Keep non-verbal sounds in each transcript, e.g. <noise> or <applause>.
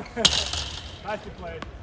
<laughs> Nicely played.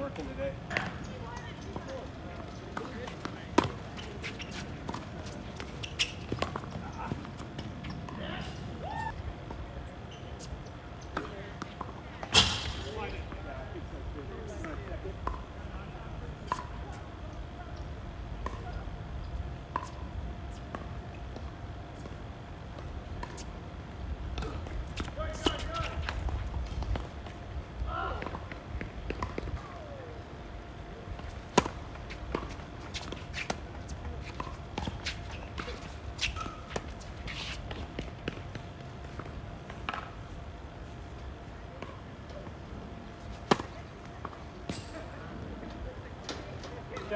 Working today.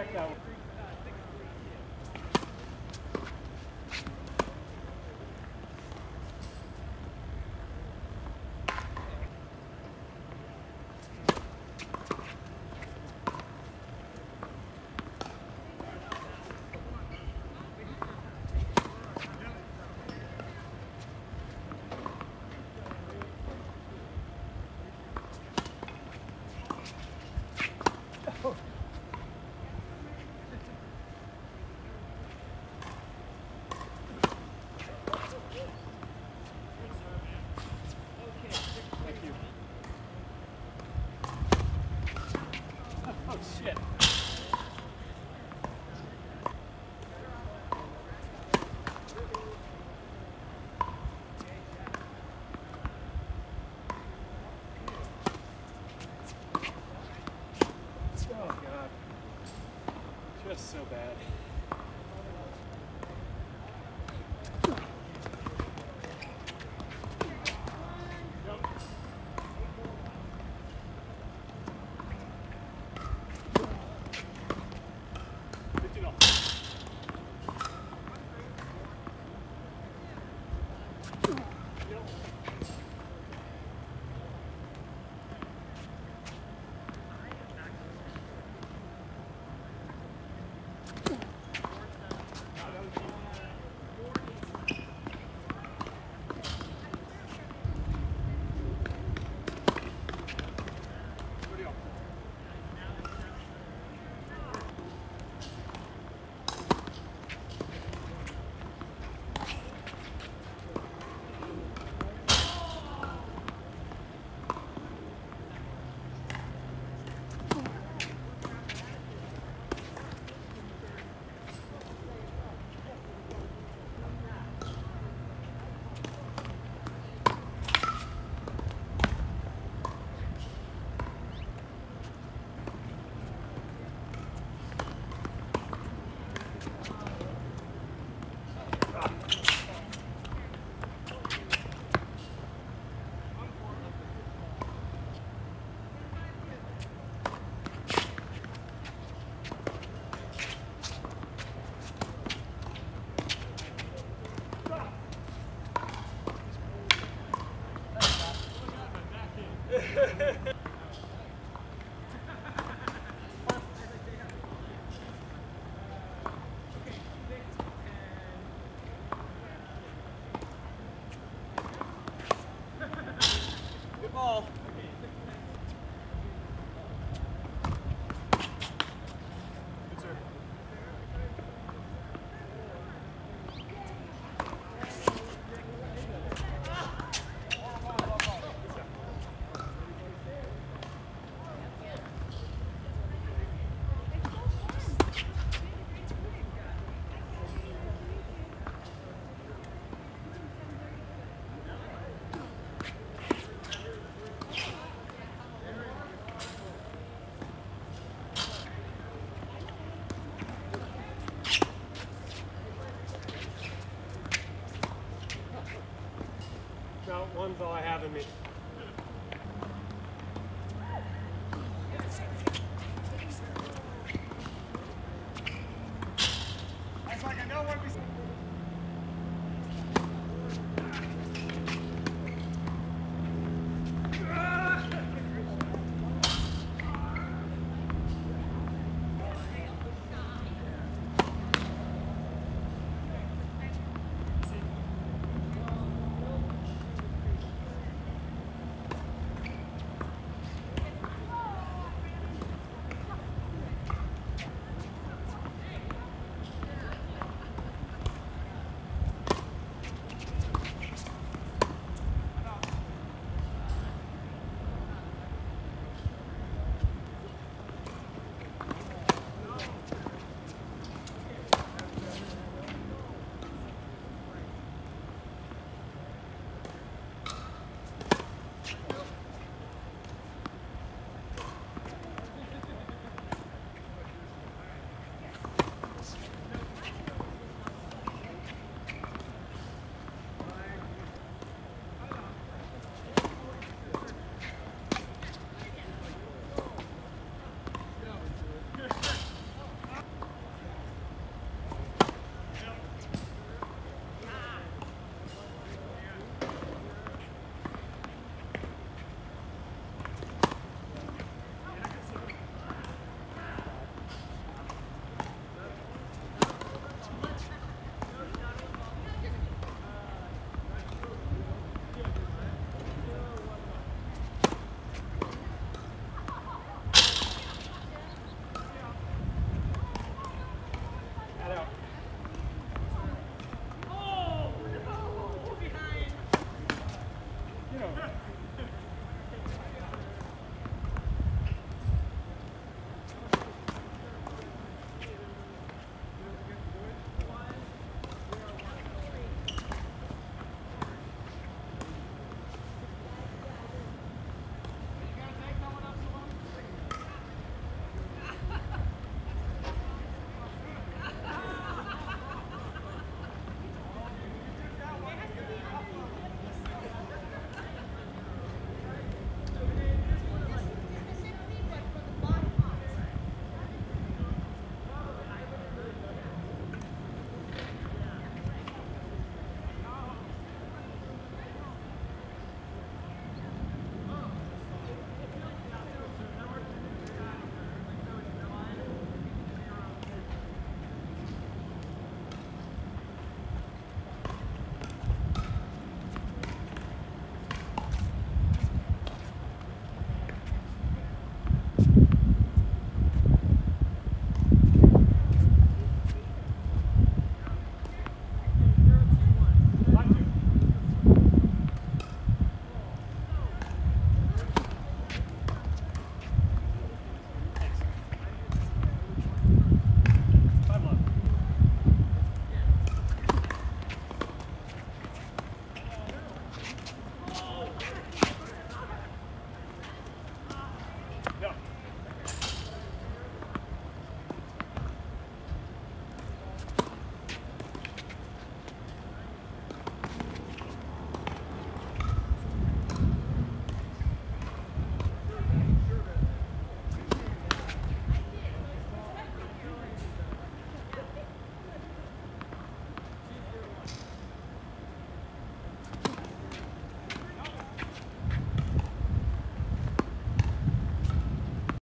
Check that That's so bad.